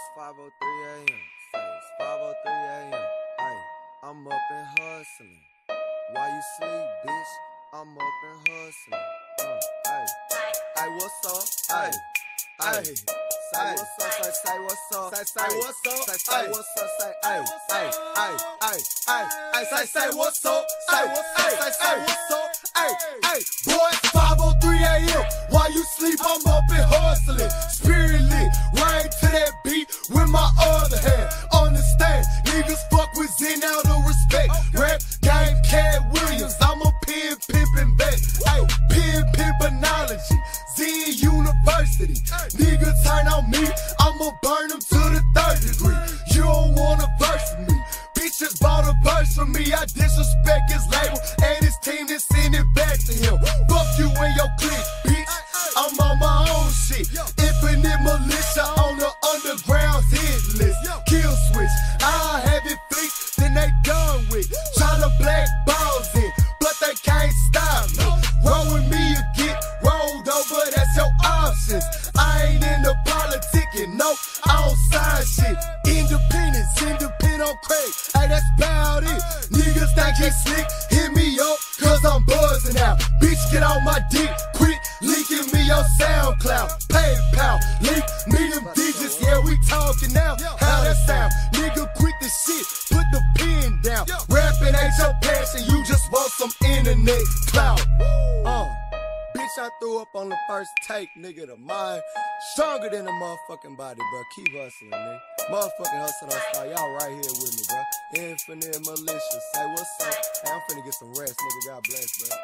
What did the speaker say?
it's 5:03 a.m. It's 5:03 a.m. Hey, I'm up and hustling. Why you sleep, bitch? I'm up and hustling. Uh, hey, hey, what's up? Hey, hey. Say what's up, say, say what's up, say, say what's up, say, say what's up, say, hey, hey, hey, hey, hey, hey, say, say what's up, say what's up, Niggas fuck with Xen out of respect. Rap game, Katt Williams, I'm a pen pimpin' back. Hey, pen pimpinology, Xen University. Nigga turn on me, I'ma burn him to the third degree. You don't want a verse me. Bitches bought a verse from me. I disrespect his label and options. I ain't into politicking, no I don't sign shit. Independence, independent on crack, hey, that's about it. Niggas think they slick, hit me up, cause I'm buzzing out. Bitch, get on my dick, quit leaking me your SoundCloud, PayPal, link me them digits, yeah, we talking now. How that sound? Nigga, quit the shit, put the pen down. Rapping ain't your passion, you just want some internet clout. Uh. Bitch, I threw up on the first take, nigga. The mind stronger than the motherfucking body, bro. Keep hustling, nigga. Motherfucking hustling on star. Y'all right here with me, bro. Infinite malicious. Say what's up. Hey, I'm finna get some rest, nigga. God bless, bro.